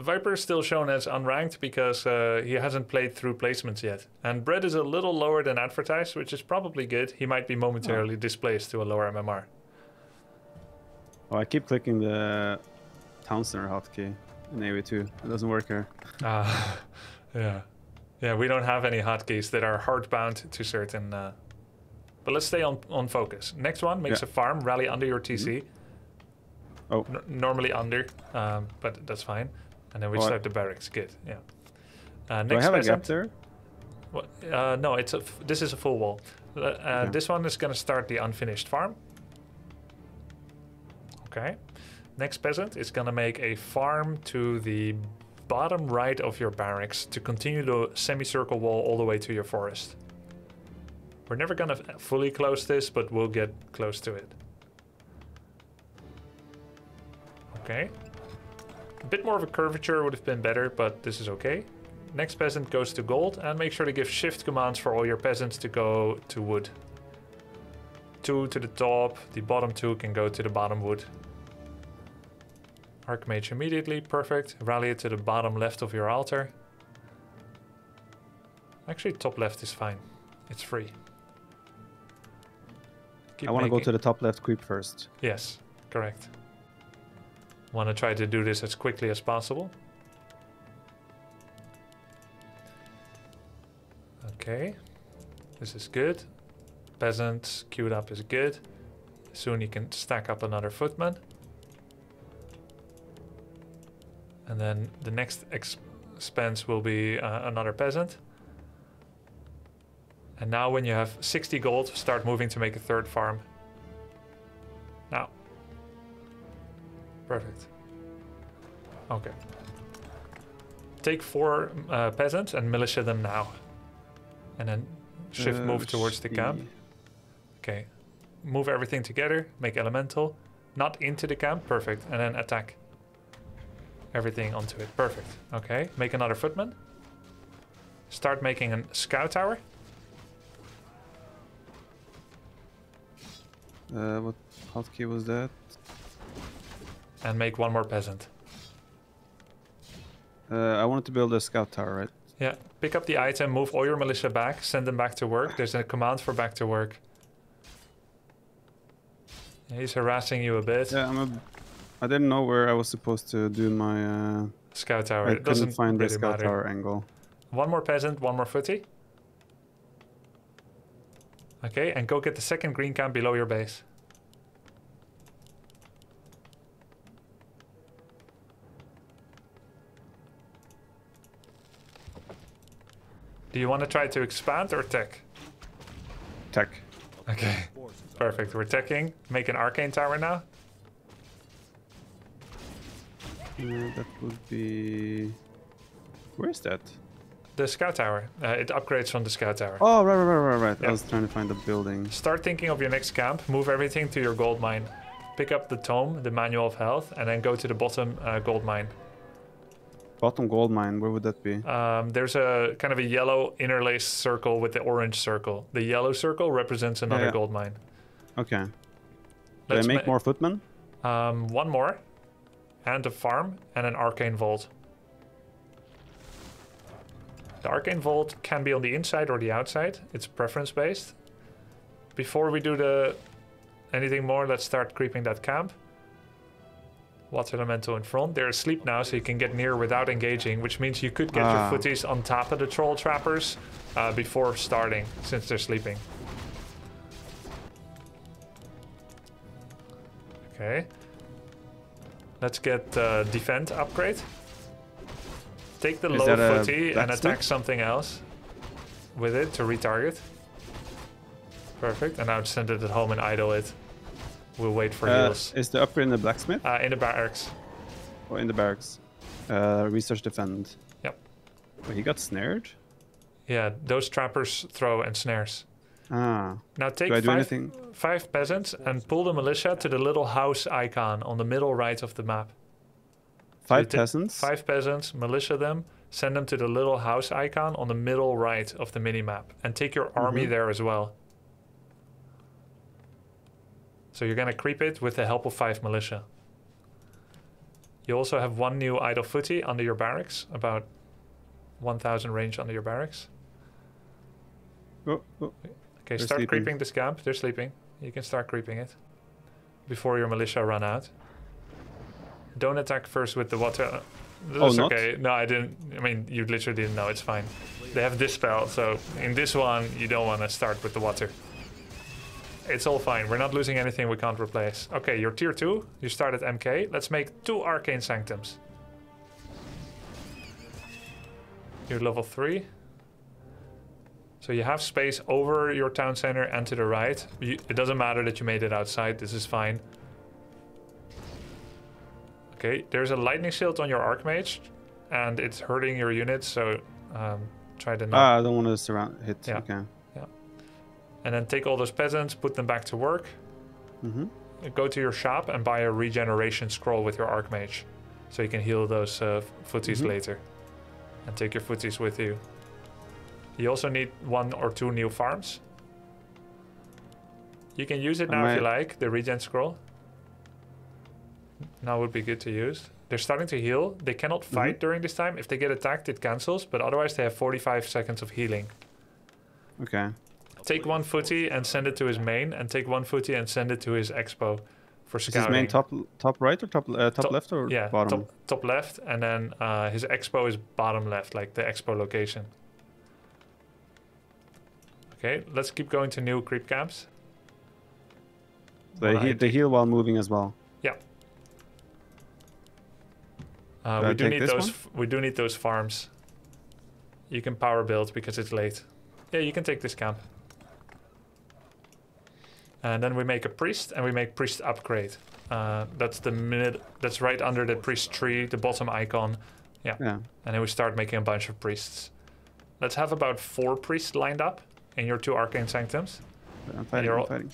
Viper is still shown as unranked because uh, he hasn't played through placements yet. And Brett is a little lower than advertised, which is probably good. He might be momentarily displaced to a lower MMR. Oh, I keep clicking the town center hotkey in AoE2. It doesn't work here. Ah, yeah. Yeah, we don't have any hotkeys that are hardbound to certain. Uh... But let's stay on, on focus. Next one makes Yeah. a farm, rally under your TC. Oh. N- normally under, um, but that's fine. And then we I- start the barracks. Good, yeah. Uh, Do I next have a peasant. gap there? What, uh, no, it's a f- this is a full wall. Uh, uh. This one is going to start the unfinished farm. Okay. Next peasant is going to make a farm to the bottom right of your barracks to continue the semicircle wall all the way to your forest. We're never going to fully close this, but we'll get close to it. Okay. A bit more of a curvature would have been better, but this is okay. Next peasant goes to gold, and make sure to give shift commands for all your peasants to go to wood. Two to the top, the bottom two can go to the bottom wood. Archmage immediately, perfect. Rally it to the bottom left of your altar. Actually, top left is fine. It's free. Keep I want to go to the top left creep first. Yes, correct. Want to try to do this as quickly as possible. Okay, this is good. Peasants queued up is good. Soon you can stack up another footman. And then the next ex- expense will be uh, another peasant. And now, when you have 60 gold, start moving to make a third farm. Perfect. Okay. Take four uh, peasants and militia them now. And then shift Uh, move towards the camp. Okay. Move everything together. Make elemental. Not into the camp. Perfect. And then attack. Everything onto it. Perfect. Okay. Make another footman. Start making a scout tower. Uh, what hotkey was that? And make one more peasant. Uh, I wanted to build a scout tower, right? Yeah, pick up the item, move all your militia back, send them back to work. There's a command for back to work. He's harassing you a bit. Yeah, I'm a. I didn't know where I was supposed to do my. Uh, Scout tower. I it doesn't couldn't find the scout matter. tower angle. One more peasant, one more footy. Okay, and go get the second green camp below your base. Do you want to try to expand or tech? Tech. Okay, perfect. We're teching. Make an arcane tower now. Uh, that would be. Where is that? The scout tower. Uh, it upgrades from the scout tower. Oh, right, right, right, right, right. Yeah. I was trying to find the building. Start thinking of your next camp. Move everything to your gold mine. Pick up the tome, the manual of health, and then go to the bottom uh, gold mine. Bottom gold mine. Where would that be? Um, there's a kind of a yellow interlaced circle with the orange circle. The yellow circle represents another yeah. gold mine. Okay. Do I Let's make ma- more footmen? Um, one more, and a farm, and an arcane vault. The arcane vault can be on the inside or the outside. It's preference based. Before we do the anything more, let's start creeping that camp. Water elemental in front. They're asleep now, so you can get near without engaging, which means you could get Ah. your footies on top of the troll trappers uh, before starting, since they're sleeping. Okay. Let's get uh, defend upgrade. Take the Is low footy and attack something else with it to retarget. Perfect. And now send it at home and idle it. We'll wait for Uh, heals. is the upgrade in the blacksmith Uh, in the barracks. or in the barracks? Uh, research defend. Yep. Oh, he got snared. Yeah, those trappers throw and snares. Ah. Now take Do I do five, anything? five peasants and pull the militia to the little house icon on the middle right of the map. Five ta- peasants. Five peasants, militia them, send them to the little house icon on the middle right of the mini map, and take your army Mhm. there as well. So you're gonna creep it with the help of five militia. You also have one new idle footy under your barracks, about 1,000 range under your barracks. Oh, oh. Okay, They're start sleeping. creeping this camp. They're sleeping. You can start creeping it before your militia run out. Don't attack first with the water. uh, That's not? okay. No, I didn't. I mean, you literally didn't know. It's fine. They have dispel, so in this one, you don't want to start with the water. It's all fine. We're not losing anything we can't replace. Okay, you're tier 2. You start at MK. Let's make two Arcane Sanctums. You're level 3. So you have space over your town center and to the right. You, it doesn't matter that you made it outside. This is fine. Okay, there's a lightning shield on your archmage, and it's hurting your units. So um, try to not. Ah, I don't want to surround hit. Yeah. Okay. And then take all those peasants, put them back to work. Mm-hmm. Go to your shop and buy a regeneration scroll with your archmage, so you can heal those uh, footies Mhm. later, and take your footies with you. You also need one or two new farms. You can use it I now if you like, the regen scroll. Now would be good to use. They're starting to heal. They cannot fight Mhm. during this time. If they get attacked, it cancels, but otherwise they have 45 seconds of healing. Okay. Take one footy and send it to his main, and take one footy and send it to his expo for Is his main top top right or top uh, top, Top- left or yeah, bottom? top top left, and then uh, his expo is bottom left, like the expo location. Okay, let's keep going to new creep camps. They, he, they heal while moving as well. Yeah. Uh, we do need those. We do need those farms. You can power build because it's late. Yeah, you can take this camp. And then we make a priest, and we make priest upgrade. Uh, that's the mid. That's right under the priest tree, the bottom icon. Yeah. yeah. And then we start making a bunch of priests. Let's have about four priests lined up in your two arcane sanctums. I'm fighting. you're I'm fighting.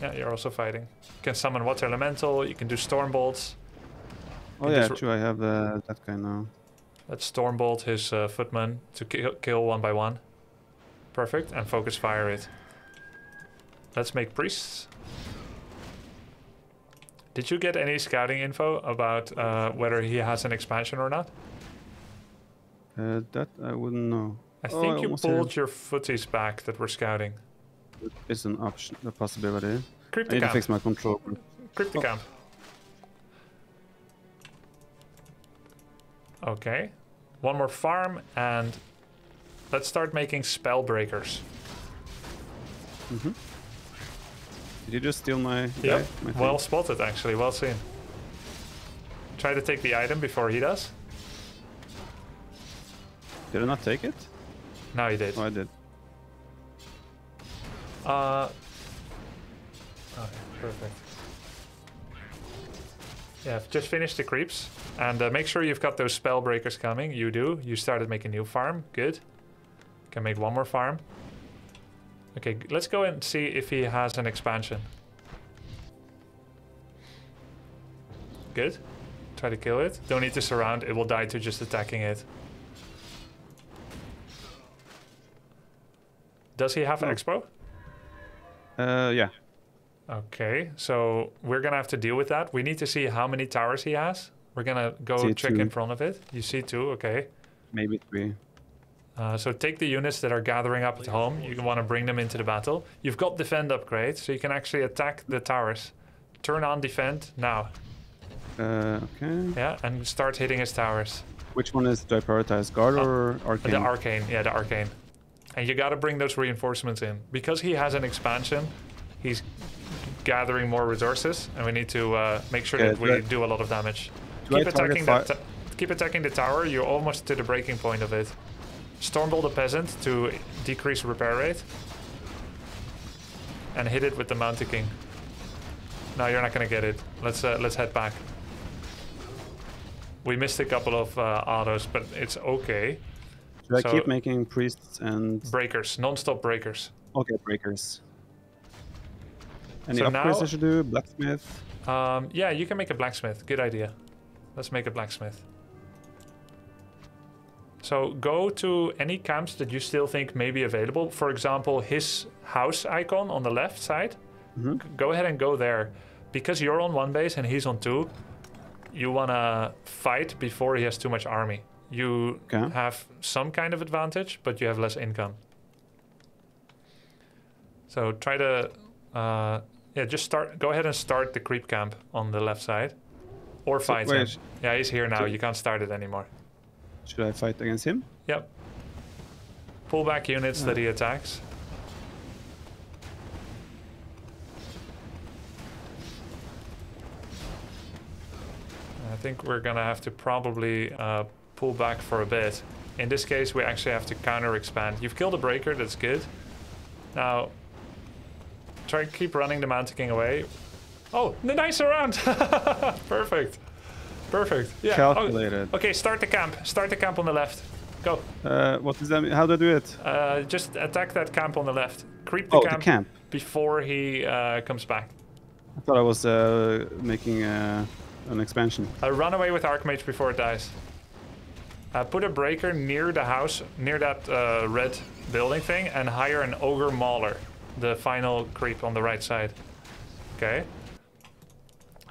Yeah, you're also fighting. You can summon water elemental. You can do storm bolts. Oh yeah, true. I have uh, that guy now. Let's stormbolt his uh, footman to kill, kill one by one. Perfect, and focus fire it. Let's make priests. Did you get any scouting info about uh, whether he has an expansion or not? Uh, that I wouldn't know. I Oh, think I you pulled your footies back that were scouting. It's an option, a possibility. Creep I need to fix my control. group. Oh. camp. Okay. One more farm and let's start making spell breakers. Mhm. Did you just steal my? Yep. guy? My thing? Well spotted, actually. Well seen. Try to take the item before he does. Did I not take it? No, he did. Oh, I did. Uh. Okay, perfect. Yeah, just finish the creeps and uh, make sure you've got those spell breakers coming. You do. You started making new farm. Good. Can make one more farm. Okay, let's go and see if he has an expansion. Good. Try to kill it. Don't need to surround. It will die to just attacking it. Does he have Oh. expo? Uh, yeah. Okay, so we're gonna have to deal with that. We need to see how many towers he has. We're gonna go See check in front of it. You see two, okay. Maybe three. Uh, so take the units that are gathering up at home. You want to bring them into the battle. You've got defend upgrade, so you can actually attack the towers. Turn on defend now, Uh, okay. yeah, and start hitting his towers. Which one is do I prioritize? Guard Uh, or arcane? The arcane, yeah, the arcane. And you got to bring those reinforcements in because he has an expansion. He's gathering more resources, and we need to uh, make sure Okay, that we do I- do a lot of damage. I keep attacking that. keep attacking the tower. You're almost to the breaking point of it. Stormbolt the peasant to decrease repair rate, and hit it with the Mountain King. No, you're not gonna get it. Let's uh, let's head back. We missed a couple of uh, autos, but it's okay. Should I keep making priests and Breakers, non-stop breakers. okay breakers? Any So upgrades now- I should do? Blacksmith. Um, yeah, you can make a blacksmith. Good idea. Let's make a blacksmith. So go to any camps that you still think may be available. For example, his house icon on the left side. Mhm. Go ahead and go there. Because you're on one base and he's on two, you wanna fight before he has too much army. You Okay. have some kind of advantage, but you have less income. So try to, uh, yeah, just start. Go ahead and start the creep camp on the left side, or So, fight him. Yeah, he's here now. You can't start it anymore. Should I fight against him? Yep. Pull back units that he attacks. I think we're gonna have to probably uh, pull back for a bit. In this case, we actually have to counter expand. You've killed a breaker, that's good. Now, try to keep running the Mountain King away. Oh, the nice around! Perfect. Perfect. Yeah. oh, Calculated. okay, start the camp. Start the camp on the left. Go. Uh, what does that mean? How do I do it? Uh, just attack that camp on the left. Creep the Oh, camp, the camp. before he uh, comes back. I thought I was uh, making uh, an expansion. Uh, run away with Archmage before it dies. Uh, put a breaker near the house, near that uh, red building thing, and hire an Ogre Mauler, the final creep on the right side. Okay.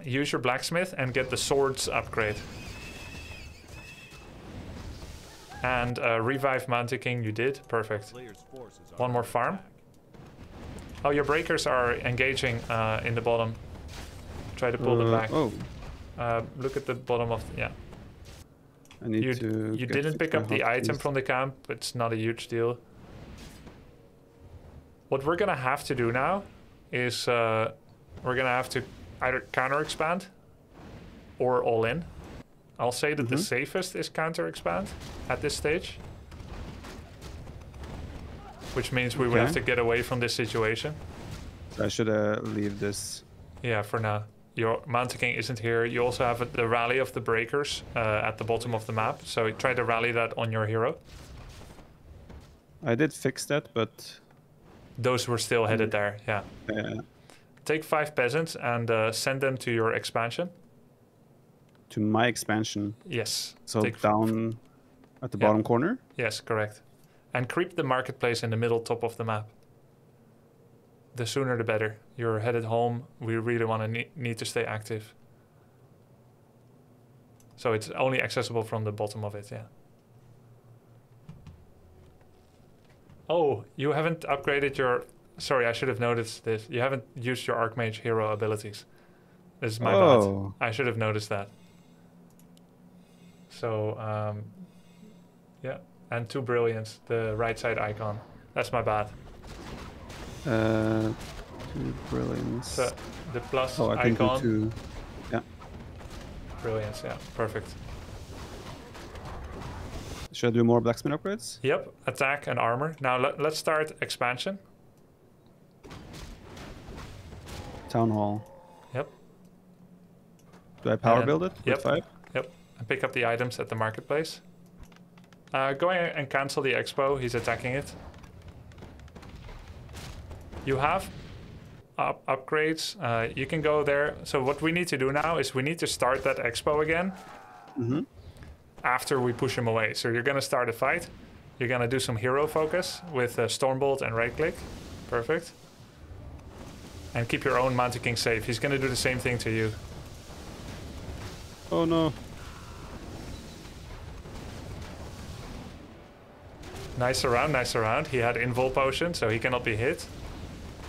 Use your blacksmith and get the swords upgrade. And uh, revive Mountain King, you did. Perfect. One more farm. Oh, your breakers are engaging uh, in the bottom. Try to pull them Uh, back. Oh, Uh, look at the bottom of yeah. I need You to. you didn't pick up the item hotkeys. from the camp. It's not a huge deal. What we're gonna have to do now is uh, we're gonna have to either counter expand or all in. I'll say that the Mhm. safest is counter expand at this stage. Which means we would have to get away from this situation. I should uh, leave this. Yeah, for now. Your Mountain King isn't here. You also have the rally of the breakers uh, at the bottom of the map. So try to rally that on your hero. I did fix that, but Those were still headed there. Yeah. uh, Take five peasants and uh, send them to your expansion. to my expansion, Yes. so Take, down at the Yeah. bottom corner. Yes, correct. And creep the marketplace in the middle top of the map. The sooner the better. You're headed home. We really want to ne- need to stay active. So it's only accessible from the bottom of it, yeah. Oh, you haven't upgraded your. Sorry, I should have noticed this. You haven't used your Archmage hero abilities. This is my bad. oh, I should have noticed that. So, um, yeah, and two brilliance, the right side icon. That's my bad. uh, two brilliance. So the plus oh, I can do icon, two. brilliance. Yeah, perfect. Should I do more blacksmith upgrades? Yep, attack and armor. Now let, let's start expansion. Town hall. Yep. Do I power And- build it? with yep. Five. and pick up the items at the marketplace. Uh, go ahead and cancel the expo. He's attacking it. You have up upgrades. Uh, you can go there. So what we need to do now is we need to start that expo again Mm-hmm. after we push him away. So you're gonna start a fight. You're gonna do some hero focus with uh, Stormbolt and right click. Perfect. And keep your own Mountain King safe. He's gonna do the same thing to you. Oh no. Nice around, nice around. He had invul potion, so he cannot be hit.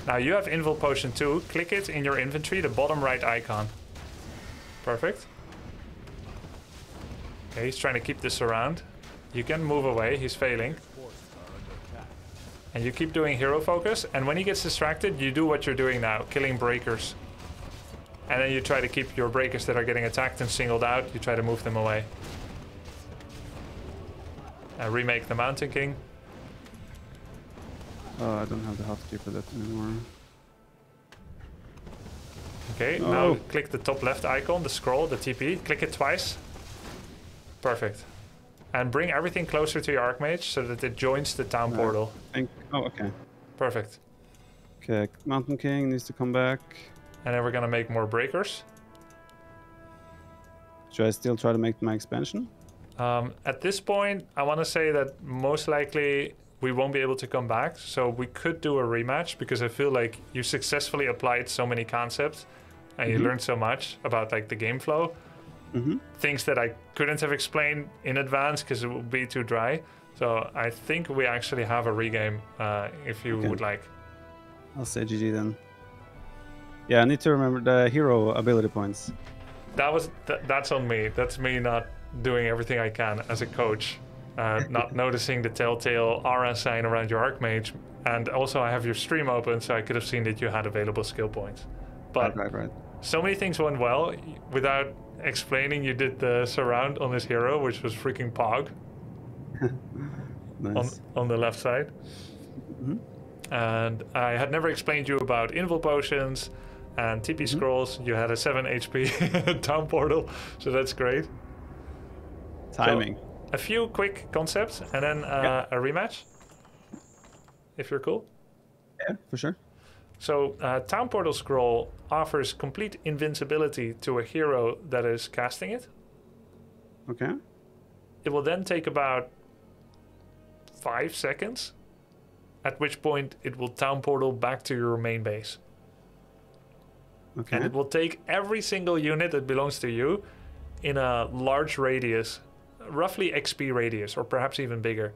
Now you have invul potion too. Click it in your inventory, the bottom right icon. Perfect. Okay, he's trying to keep this around. You can move away, he's failing. And you keep doing hero focus, and when he gets distracted, you do what you're doing now, killing breakers. And then you try to keep your breakers that are getting attacked and singled out, you try to move them away. And remake the Mountain King. Oh, I don't have the hotkey for that anymore. Okay, No. now click the top left icon, the scroll, the TP. Click it twice. Perfect. And bring everything closer to your Archmage so that it joins the town No. portal. Think. Oh, okay. Perfect. Okay, Mountain King needs to come back. And then we're gonna make more breakers. Should I still try to make my expansion? Um, at this point, I want to say that most likely we won't be able to come back. So we could do a rematch because I feel like you successfully applied so many concepts and you Mhm. learned so much about like the game flow Mm-hmm. things that I couldn't have explained in advance because it would be too dry. So I think we actually have a regame uh, if you Okay. would like. I'll say GG then. Yeah, I need to remember the hero ability points. That was th- that's on me. That's me not doing everything I can as a coach, uh, not noticing the telltale aura sign around your archmage, and also I have your stream open, so I could have seen that you had available skill points. But right, right, right. so many things went well without explaining. You did the surround on this hero, which was freaking pog on Nice. on the left side. Mhm. And I had never explained you about invul potions and TP scrolls. You had a 7 HP town portal, so that's great. Timing. A few quick concepts and then uh, Yeah. a rematch. If you're cool. yeah, for sure. So, uh, Town Portal Scroll offers complete invincibility to a hero that is casting it. Okay. It will then take about five seconds, at which point it will Town Portal back to your main base. Okay. And it will take every single unit that belongs to you in a large radius, roughly XP radius, or perhaps even bigger.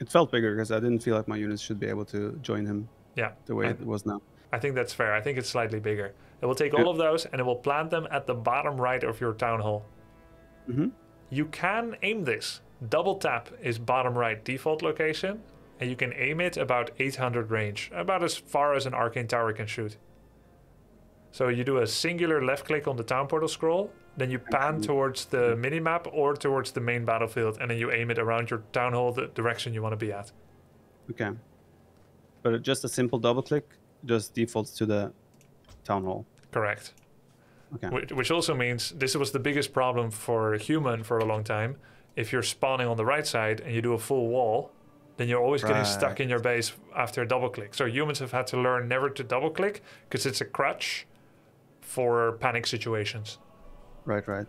It felt bigger because I didn't feel like my units should be able to join him Yeah, the way I- it was now. I think that's fair. I think it's slightly bigger. It will take all of those and it will plant them at the bottom right of your town hall. Mm-hmm. You can aim this. Double tap is bottom right default location, and you can aim it about 800 range, about as far as an arcane tower can shoot. So you do a singular left click on the town portal scroll, then you pan towards the minimap or towards the main battlefield, and then you aim it around your town hall the direction you want to be at. Okay. But just a simple double click just defaults to the town hall. Correct. Okay. Which, which also means this was the biggest problem for a human for a long time. If you're spawning on the right side and you do a full wall, then you're always getting stuck in your base after a double click. So humans have had to learn never to double click because it's a crutch for panic situations. Right, right.